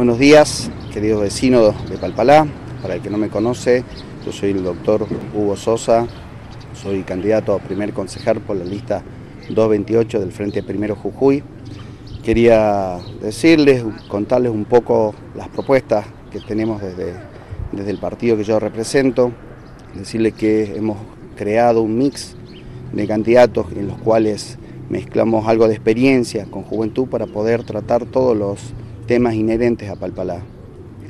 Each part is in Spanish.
Buenos días, queridos vecinos de Palpalá. Para el que no me conoce, yo soy el doctor Hugo Sosa, soy candidato a primer concejal por la lista 228 del Frente Primero Jujuy. Quería decirles, contarles un poco las propuestas que tenemos desde, desde el partido que yo represento, decirles que hemos creado un mix de candidatos en los cuales mezclamos algo de experiencia con juventud para poder tratar todos los temas inherentes a Palpalá.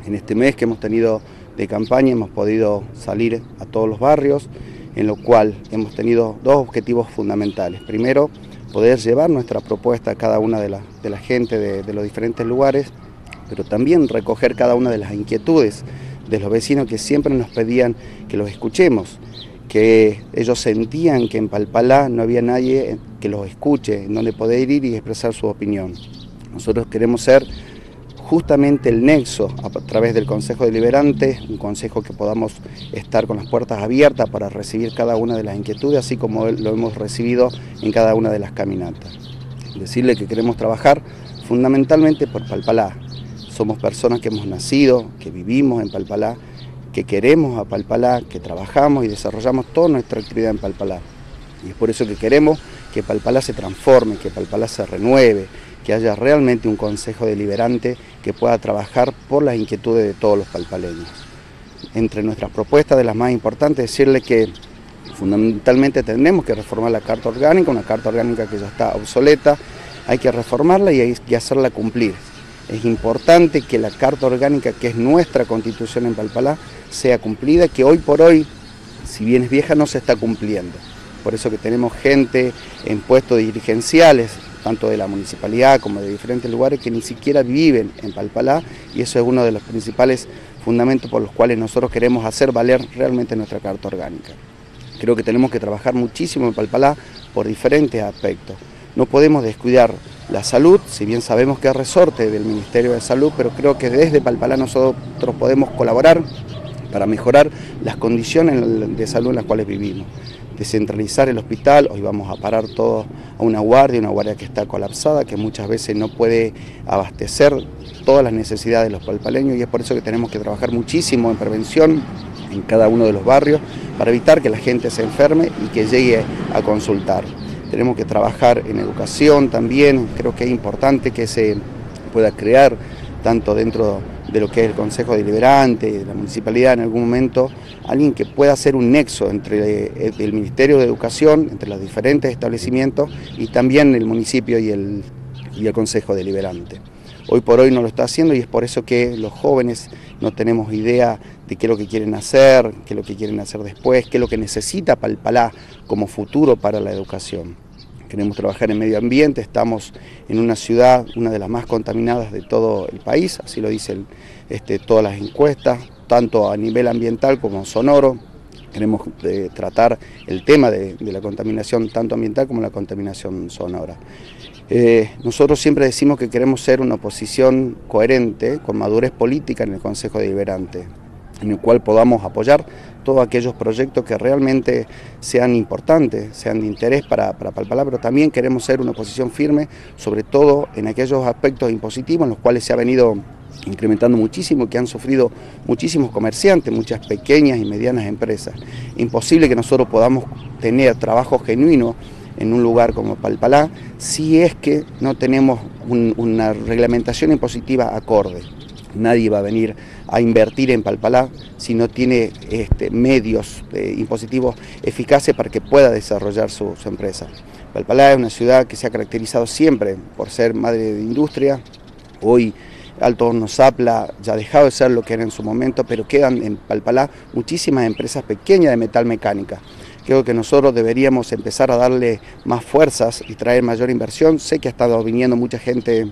En este mes que hemos tenido de campaña hemos podido salir a todos los barrios, en lo cual hemos tenido dos objetivos fundamentales. Primero, poder llevar nuestra propuesta a cada una de la, de la gente de, de los diferentes lugares, pero también recoger cada una de las inquietudes de los vecinos que siempre nos pedían que los escuchemos, que ellos sentían que en Palpalá no había nadie que los escuche, en donde poder ir y expresar su opinión. Nosotros queremos ser justamente el nexo a través del Consejo Deliberante, un consejo que podamos estar con las puertas abiertas para recibir cada una de las inquietudes, así como lo hemos recibido en cada una de las caminatas. Decirle que queremos trabajar fundamentalmente por Palpalá. Somos personas que hemos nacido, que vivimos en Palpalá, que queremos a Palpalá, que trabajamos y desarrollamos toda nuestra actividad en Palpalá. Y es por eso que queremos que Palpalá se transforme, que Palpalá se renueve, que haya realmente un consejo deliberante que pueda trabajar por las inquietudes de todos los palpaleños. Entre nuestras propuestas, de las más importantes, decirle que fundamentalmente tendremos que reformar la Carta Orgánica, una Carta Orgánica que ya está obsoleta, hay que reformarla y hay hacerla cumplir. Es importante que la Carta Orgánica, que es nuestra constitución en Palpalá, sea cumplida, que hoy por hoy, si bien es vieja, no se está cumpliendo. Por eso que tenemos gente en puestos dirigenciales tanto de la municipalidad como de diferentes lugares que ni siquiera viven en Palpalá y eso es uno de los principales fundamentos por los cuales nosotros queremos hacer valer realmente nuestra carta orgánica. Creo que tenemos que trabajar muchísimo en Palpalá por diferentes aspectos. No podemos descuidar la salud, si bien sabemos que es resorte del Ministerio de Salud, pero creo que desde Palpalá nosotros podemos colaborar para mejorar las condiciones de salud en las cuales vivimos descentralizar el hospital, hoy vamos a parar todo a una guardia, una guardia que está colapsada, que muchas veces no puede abastecer todas las necesidades de los palpaleños y es por eso que tenemos que trabajar muchísimo en prevención en cada uno de los barrios para evitar que la gente se enferme y que llegue a consultar. Tenemos que trabajar en educación también, creo que es importante que se pueda crear tanto dentro de lo que es el Consejo Deliberante, de la Municipalidad en algún momento, alguien que pueda hacer un nexo entre eh, el Ministerio de Educación, entre los diferentes establecimientos y también el municipio y el, y el Consejo Deliberante. Hoy por hoy no lo está haciendo y es por eso que los jóvenes no tenemos idea de qué es lo que quieren hacer, qué es lo que quieren hacer después, qué es lo que necesita Palpalá como futuro para la educación queremos trabajar en medio ambiente, estamos en una ciudad, una de las más contaminadas de todo el país, así lo dicen este, todas las encuestas, tanto a nivel ambiental como sonoro. Queremos eh, tratar el tema de, la contaminación tanto ambiental como la contaminación sonora. Eh, nosotros siempre decimos que queremos ser una oposición coherente, con madurez política en el Consejo Deliberante en el cual podamos apoyar todos aquellos proyectos que realmente sean importantes, sean de interés para, Palpalá, pero también queremos ser una oposición firme, sobre todo en aquellos aspectos impositivos en los cuales se ha venido incrementando muchísimo, que han sufrido muchísimos comerciantes, muchas pequeñas y medianas empresas. Imposible que nosotros podamos tener trabajo genuino en un lugar como Palpalá si es que no tenemos una reglamentación impositiva acorde. Nadie va a venir a invertir en Palpalá si no tiene este, medios eh, impositivos eficaces para que pueda desarrollar su, empresa. Palpalá es una ciudad que se ha caracterizado siempre por ser madre de industria. Hoy Alto Horno Zapla ya ha dejado de ser lo que era en su momento, pero quedan en Palpalá muchísimas empresas pequeñas de metal mecánica. Creo que nosotros deberíamos empezar a darle más fuerzas y traer mayor inversión. Sé que ha estado viniendo mucha gente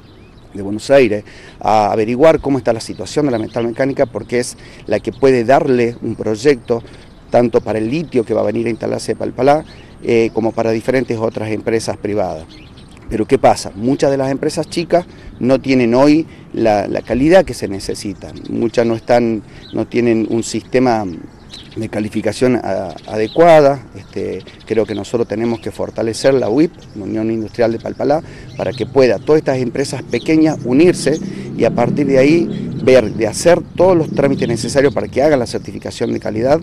de Buenos Aires a averiguar cómo está la situación de la metal mecánica porque es la que puede darle un proyecto tanto para el litio que va a venir a instalarse en Palpalá eh, como para diferentes otras empresas privadas. Pero ¿qué pasa? Muchas de las empresas chicas no tienen hoy la, la calidad que se necesita. Muchas no, están, no tienen un sistema de calificación adecuada. Este, creo que nosotros tenemos que fortalecer la UIP, la Unión Industrial de Palpalá, para que pueda todas estas empresas pequeñas unirse y a partir de ahí ver de hacer todos los trámites necesarios para que hagan la certificación de calidad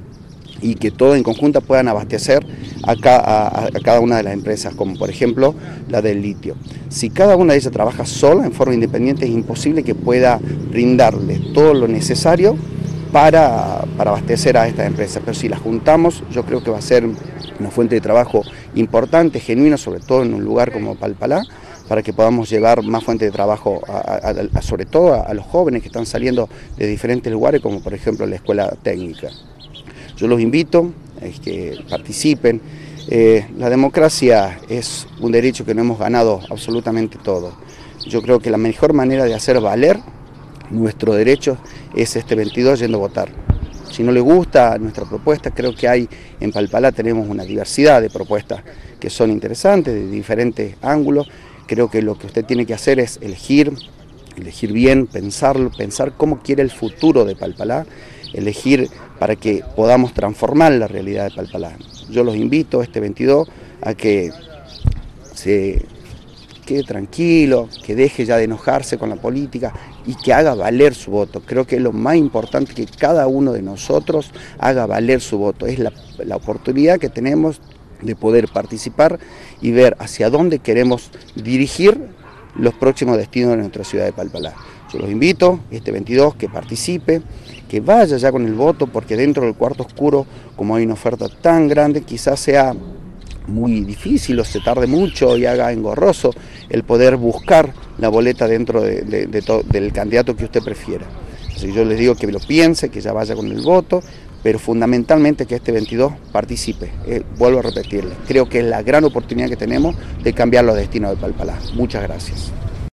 y que todos en conjunta puedan abastecer a, cada una de las empresas, como por ejemplo la del litio. Si cada una de ellas trabaja sola, en forma independiente, es imposible que pueda brindarle todo lo necesario para, abastecer a estas empresas. Pero si las juntamos, yo creo que va a ser una fuente de trabajo importante, genuina, sobre todo en un lugar como Palpalá, para que podamos llevar más fuente de trabajo, sobre todo a los jóvenes que están saliendo de diferentes lugares, como por ejemplo la escuela técnica. Yo los invito a que participen. Eh, la democracia es un derecho que no hemos ganado absolutamente todo. Yo creo que la mejor manera de hacer valer nuestro derecho es este 22 yendo a votar. Si no le gusta nuestra propuesta, creo que hay en Palpalá tenemos una diversidad de propuestas que son interesantes, de diferentes ángulos. Creo que lo que usted tiene que hacer es elegir, elegir bien, pensarlo, pensar cómo quiere el futuro de Palpalá, elegir para que podamos transformar la realidad de Palpalá. Yo los invito este 22 a que se quede tranquilo, que deje ya de enojarse con la política y que haga valer su voto. Creo que es lo más importante que cada uno de nosotros haga valer su voto. Es la, la oportunidad que tenemos de poder participar y ver hacia dónde queremos dirigir los próximos destinos de nuestra ciudad de Palpalá. Yo los invito, este 22, que participe, que vaya ya con el voto, porque dentro del cuarto oscuro, como hay una oferta tan grande, quizás sea muy difícil o se tarde mucho y haga engorroso el poder buscar la boleta dentro del candidato que usted prefiera. Así yo les digo que lo piense, que ya vaya con el voto, pero fundamentalmente que este 22 participe. Eh, vuelvo a repetirle, creo que es la gran oportunidad que tenemos de cambiar los destinos de Palpalá. Muchas gracias.